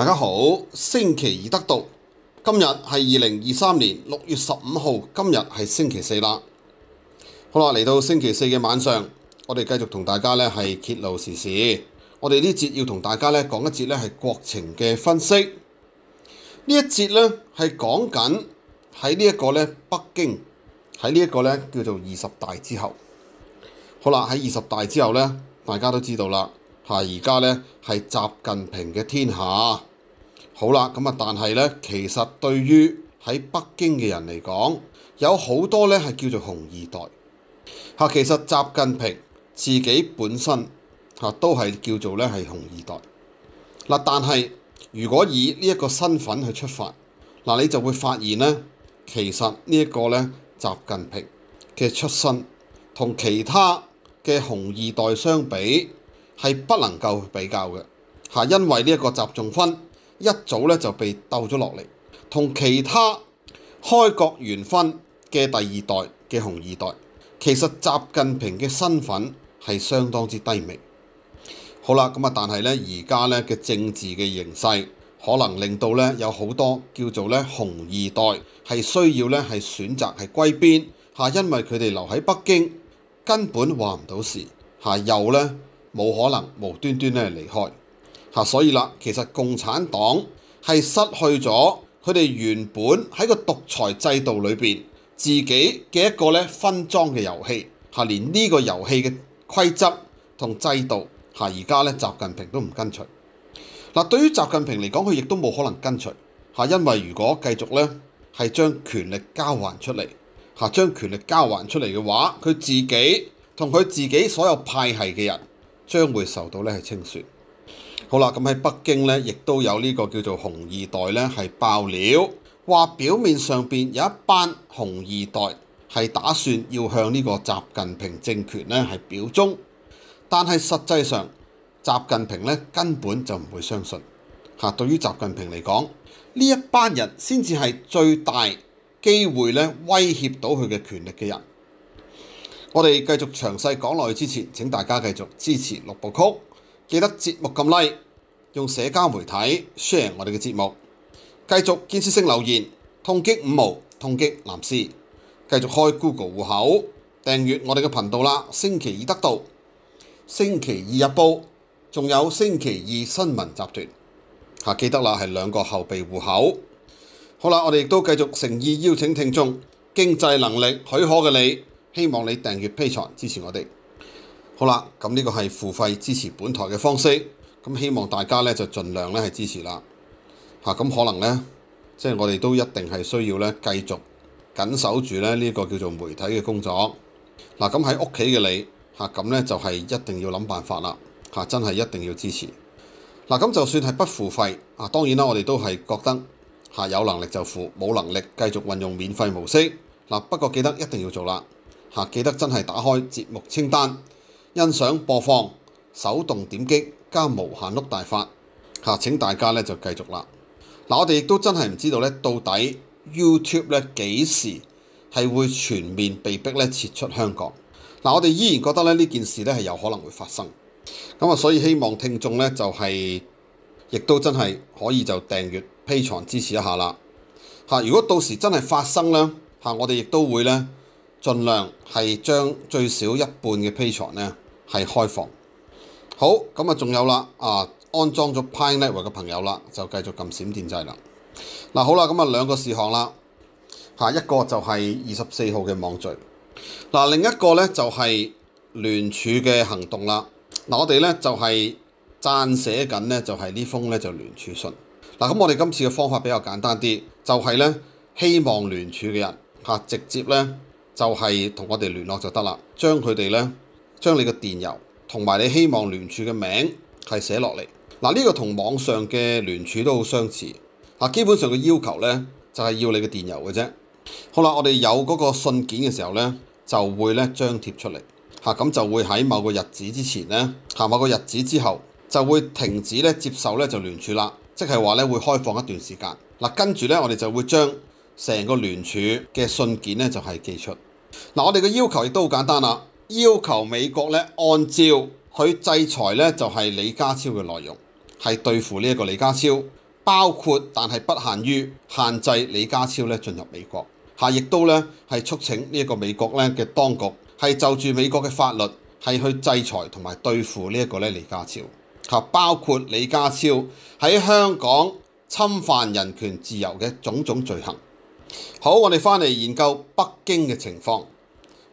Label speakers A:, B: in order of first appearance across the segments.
A: 大家好，星期二得到，今日係二零二三年六月十五號，今日係星期四啦。好啦，嚟到星期四嘅晚上，我哋繼續同大家咧係揭露時事。我哋呢節要同大家咧講一節咧係國情嘅分析。呢一節咧係講緊喺呢一個咧北京喺呢一個咧叫做二十大之後。好啦，喺二十大之後咧，大家都知道啦。嚇！而家咧係習近平嘅天下。好啦，咁啊，但係咧，其實對於喺北京嘅人嚟講，有好多咧係叫做紅二代。嚇，其實習近平自己本身嚇都係叫做咧係紅二代。嗱，但係如果以呢一個身份去出發，嗱，你就會發現咧，其實呢一個咧習近平嘅出身同其他嘅紅二代相比，係不能夠比較嘅嚇，因為呢一個習仲勳一早咧就被鬥咗落嚟，同其他開國元勳嘅第二代嘅紅二代，其實習近平嘅身份係相當之低微。好啦，咁啊，但係咧而家咧嘅政治嘅形勢，可能令到咧有好多叫做咧紅二代係需要咧係選擇係歸邊嚇，因為佢哋留喺北京根本話唔到事嚇，又咧。冇可能無端端咧離開嚇，所以啦，其實共產黨係失去咗佢哋原本喺個獨裁制度裏邊自己嘅一個咧分裝嘅遊戲嚇，連呢個遊戲嘅規則同制度嚇，而家咧習近平都唔跟隨。嗱，對於習近平嚟講，佢亦都冇可能跟隨嚇，因為如果繼續咧係將權力交還出嚟嚇，將權力交還出嚟嘅話，佢自己同佢自己所有派系嘅人，將會受到咧係清算。好啦，咁喺北京咧，亦都有呢個叫做紅二代咧係爆料，話表面上邊有一班紅二代係打算要向呢個習近平政權咧係表忠，但係實際上習近平咧根本就唔會相信。嚇，對於習近平嚟講，呢一班人先至係最大機會咧威脅到佢嘅權力嘅人。我哋繼續詳細講落去之前，請大家繼續支持六部曲，記得節目撳 like，用社交媒體 share 我哋嘅節目，繼續建設性留言，痛擊五毛，痛擊藍絲，繼續開 Google 戶口，訂閱我哋嘅頻道啦。星期二得到，星期二日報，仲有星期二新聞集團，嚇記得啦，係兩個後備戶口。好啦，我哋亦都繼續誠意邀請聽眾，經濟能力許可嘅你。希望你訂閱 P 財支持我哋。好啦，咁呢個係付費支持本台嘅方式。咁希望大家咧就盡量咧係支持啦。嚇、咁可能咧，即係我哋都一定係需要咧繼續緊守住咧呢個叫做媒體嘅工作。嗱、咁喺屋企嘅你嚇，咁、啊、咧就係一定要諗辦法啦。嚇、真係一定要支持。嗱、咁就算係不付費，啊當然啦，我哋都係覺得嚇、有能力就付，冇能力繼續運用免費模式。嗱、不過記得一定要做啦。嚇！記得真係打開節目清單，欣賞播放，手動點擊加無限碌大法嚇！請大家咧就繼續啦。嗱，我哋亦都真係唔知道咧，到底 YouTube 咧幾時係會全面被逼咧撤出香港？嗱，我哋依然覺得咧呢件事咧係有可能會發生。咁啊，所以希望聽眾咧就係亦都真係可以就訂閱 Patreon 支持一下啦。嚇！如果到時真係發生咧嚇，我哋亦都會咧。盡量係將最少一半嘅 Patreon 咧係開放。好，咁啊仲有啦，啊安裝咗 Pi Network 嘅朋友啦，就繼續撳閃電掣啦。嗱、好啦，咁啊兩個事項啦，下一個就係二十四號嘅網聚。嗱、另一個咧就係、是、聯署嘅行動啦。嗱、我哋咧就係撰寫緊咧就係、呢封咧就聯署信。嗱、啊、咁我哋今次嘅方法比較簡單啲，就係、是、咧希望聯署嘅人嚇、直接咧。就係同我哋聯絡就得啦，將佢哋咧，將你嘅電郵同埋你希望聯署嘅名係寫落嚟。嗱，呢個同網上嘅聯署都好相似。嗱，基本上嘅要求咧就係要你嘅電郵嘅啫。好啦，我哋有嗰個信件嘅時候咧，就會咧張貼出嚟。嚇，咁就會喺某個日子之前咧，嚇某個日子之後就會停止咧接受咧就聯署啦，即係話咧會開放一段時間。嗱，跟住咧我哋就會將成個聯署嘅信件咧就係寄出。嗱，我哋嘅要求亦都好簡單啦，要求美國咧按照佢制裁咧就係李家超嘅內容，係對付呢一個李家超，包括但係不限於限制李家超咧進入美國，嚇亦都咧係促請呢一個美國咧嘅當局係就住美國嘅法律係去制裁同埋對付呢一個咧李家超，嚇包括李家超喺香港侵犯人權自由嘅種種罪行。好，我哋翻嚟研究北京嘅情況。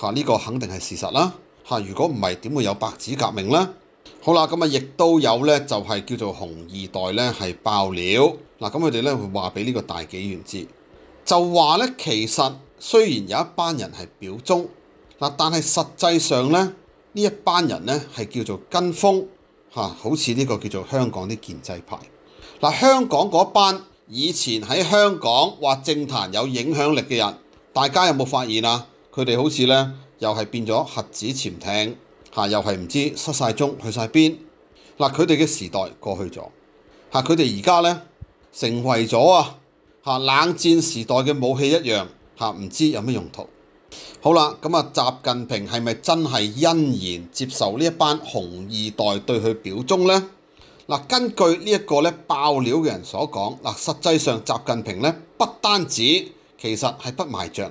A: 嚇，呢個肯定係事實啦。嚇，如果唔係點會有白紙革命呢？好啦，咁啊，亦都有咧，就係叫做紅二代咧，係爆料嗱。咁佢哋咧會話俾呢個大紀元知，就話咧其實雖然有一班人係表忠嗱，但係實際上咧呢一班人咧係叫做跟風嚇，好似呢個叫做香港啲建制派嗱。香港嗰班以前喺香港或政壇有影響力嘅人，大家有冇發現啊？佢哋好似咧又係變咗核子潛艇。嚇，又係唔知失晒蹤去晒邊嗱，佢哋嘅時代過去咗嚇，佢哋而家咧成為咗啊嚇冷戰時代嘅武器一樣嚇，唔知有咩用途？好啦，咁啊，習近平係咪真係欣然接受呢一班紅二代對佢表忠呢？嗱，根據呢一個咧爆料嘅人所講，嗱，實際上習近平咧不單止其實係不賣帳，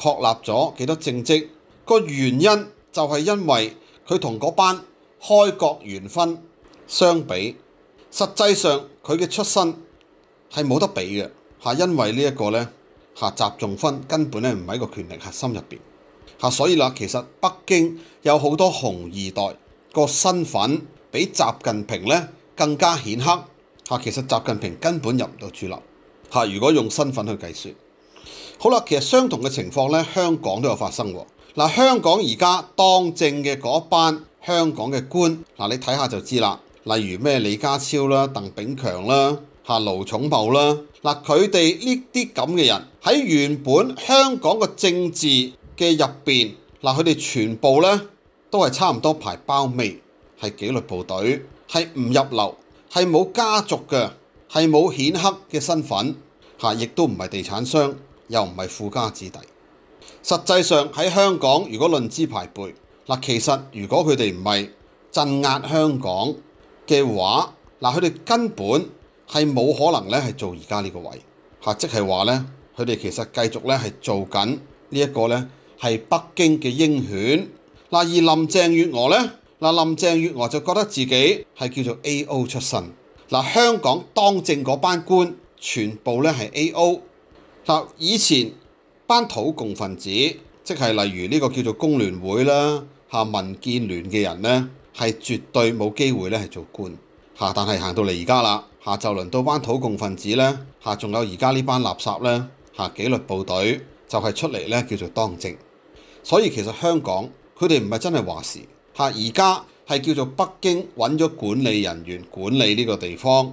A: 確立咗幾多政績？個原因就係因為佢同嗰班開國元勳相比，實際上佢嘅出身係冇得比嘅嚇，因為呢一個咧嚇習仲勳根本咧唔喺個權力核心入邊嚇，所以啦，其實北京有好多紅二代個身份比習近平咧更加顯赫嚇，其實習近平根本入唔到主流嚇，如果用身份去計算，好啦，其實相同嘅情況咧，香港都有發生喎。嗱，香港而家當政嘅嗰班香港嘅官，嗱你睇下就知啦。例如咩李家超啦、鄧炳強啦、嚇盧寵茂啦，嗱佢哋呢啲咁嘅人喺原本香港嘅政治嘅入邊，嗱佢哋全部咧都係差唔多排包尾，係紀律部隊，係唔入流，係冇家族嘅，係冇顯赫嘅身份，嚇亦都唔係地產商，又唔係富家子弟。實際上喺香港，如果論資排輩，嗱其實如果佢哋唔係鎮壓香港嘅話，嗱佢哋根本係冇可能咧係做而家呢個位嚇，即係話咧佢哋其實繼續咧係做緊呢一個咧係北京嘅鷹犬。嗱而林鄭月娥咧，嗱林鄭月娥就覺得自己係叫做 A.O. 出身。嗱香港當政嗰班官全部咧係 A.O. 嗱以前。班土共分子，即係例如呢個叫做工聯會啦、嚇民建聯嘅人呢，係絕對冇機會咧係做官嚇。但係行到嚟而家啦嚇，就輪到班土共分子呢，嚇，仲有而家呢班垃圾呢，嚇紀律部隊就係出嚟咧叫做當政。所以其實香港佢哋唔係真係話事嚇，而家係叫做北京揾咗管理人員管理呢個地方。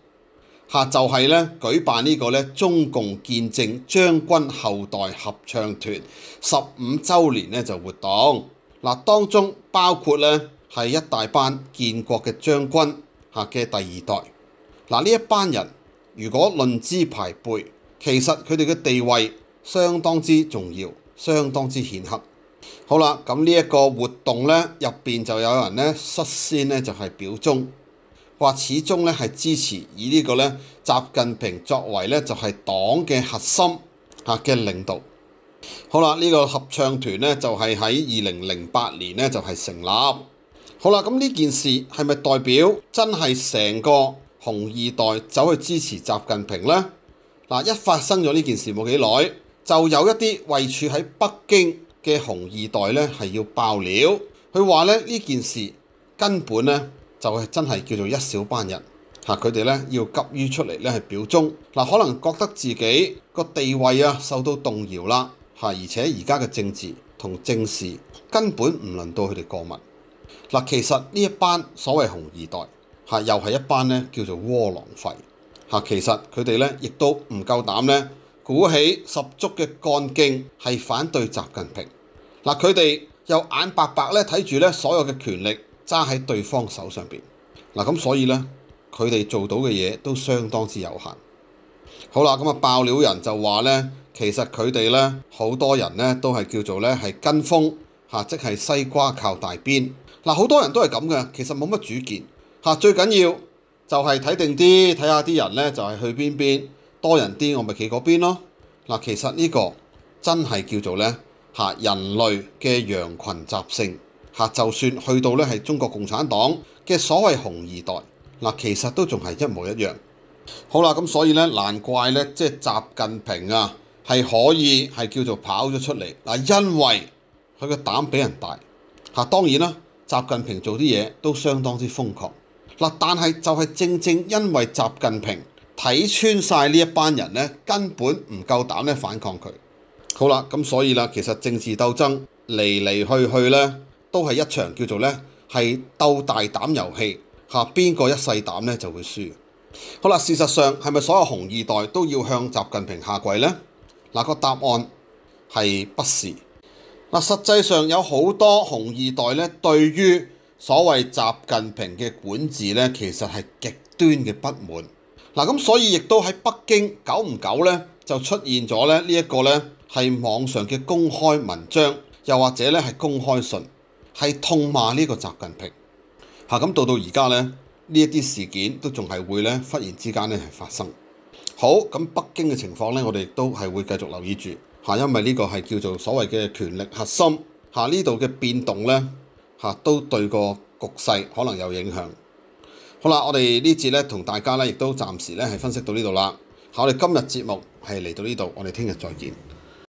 A: 嚇就係咧舉辦呢個咧中共建政將軍後代合唱團十五週年咧就活動。嗱，當中包括咧係一大班建國嘅將軍嚇嘅第二代。嗱，呢一班人如果論資排輩，其實佢哋嘅地位相當之重要，相當之顯赫。好啦，咁呢一個活動咧入邊就有人咧率先咧就係表忠，話始終咧係支持以呢個咧習近平作為咧就係黨嘅核心嚇嘅領導。好啦，呢個合唱團咧就係喺二零零八年咧就係成立。好啦，咁呢件事係咪代表真係成個紅二代走去支持習近平呢？嗱，一發生咗呢件事冇幾耐，就有一啲位處喺北京嘅紅二代咧係要爆料，佢話咧呢件事根本咧就係真係叫做一小班人嚇，佢哋咧要急於出嚟咧係表忠，嗱，可能覺得自己個地位啊受到動搖啦。嚇！而且而家嘅政治同政事根本唔輪到佢哋過問。嗱，其實呢一班所謂紅二代嚇，又係一班咧叫做窩囊廢嚇。其實佢哋咧亦都唔夠膽咧，鼓起十足嘅幹勁係反對習近平。嗱，佢哋又眼白白咧睇住咧所有嘅權力揸喺對方手上邊。嗱，咁所以咧佢哋做到嘅嘢都相當之有限。好啦，咁啊爆料人就話咧。其實佢哋咧好多人咧都係叫做咧係跟風嚇，即係西瓜靠大邊。嗱，好多人都係咁嘅，其實冇乜主見嚇。最緊要就係睇定啲，睇下啲人咧就係去邊邊多人啲，我咪企嗰邊咯。嗱，其實呢個真係叫做咧嚇人類嘅羊群習性嚇。就算去到咧係中國共產黨嘅所謂紅二代，嗱，其實都仲係一模一樣。好啦，咁所以咧難怪咧，即係習近平啊！係可以係叫做跑咗出嚟嗱，因為佢個膽比人大嚇。當然啦，習近平做啲嘢都相當之瘋狂嗱，但係就係正正因為習近平睇穿晒呢一班人咧，根本唔夠膽咧反抗佢。好啦，咁所以啦，其實政治鬥爭嚟嚟去去咧，都係一場叫做咧係鬥大膽遊戲嚇，邊個一細膽咧就會輸。好啦，事實上係咪所有紅二代都要向習近平下跪咧？嗱，個答案係不是。嗱，實際上有好多紅二代咧，對於所謂習近平嘅管治咧，其實係極端嘅不滿。嗱，咁所以亦都喺北京久唔久咧，就出現咗咧呢一個咧係網上嘅公開文章，又或者咧係公開信，係痛罵呢個習近平。嚇，咁到到而家咧，呢一啲事件都仲係會咧忽然之間咧係發生。好，咁北京嘅情況呢，我哋都係會繼續留意住嚇，因為呢個係叫做所謂嘅權力核心嚇，呢度嘅變動呢，嚇都對個局勢可能有影響。好啦，我哋呢節呢，同大家呢亦都暫時呢係分析到呢度啦。我哋今日節目係嚟到呢度，我哋聽日再見。